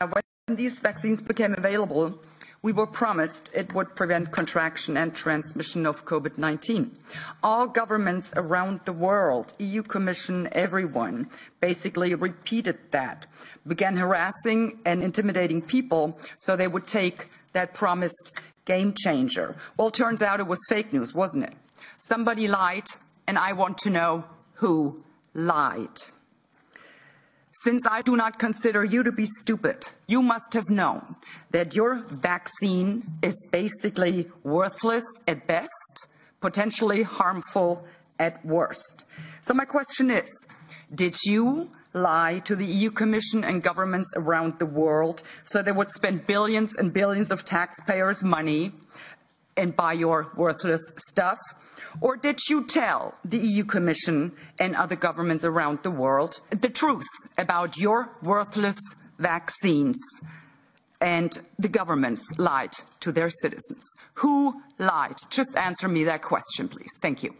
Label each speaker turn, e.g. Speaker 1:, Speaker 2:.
Speaker 1: when these vaccines became available, we were promised it would prevent contraction and transmission of COVID-19. All governments around the world, EU Commission, everyone, basically repeated that, began harassing and intimidating people so they would take that promised game changer. Well, turns out it was fake news, wasn't it? Somebody lied, and I want to know who lied. Since I do not consider you to be stupid, you must have known that your vaccine is basically worthless at best, potentially harmful at worst. So my question is, did you lie to the EU Commission and governments around the world so they would spend billions and billions of taxpayers' money and buy your worthless stuff? Or did you tell the EU Commission and other governments around the world the truth about your worthless vaccines? And the governments lied to their citizens. Who lied? Just answer me that question, please. Thank you.